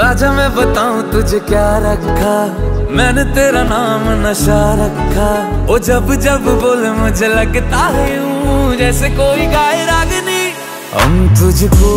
आजा मैं बताऊँ तुझे क्या रखा? मैंने तेरा नाम नशा रखा। ओ जब जब बोले मुझे लगता है जैसे कोई गाय रागनी। हम तुझको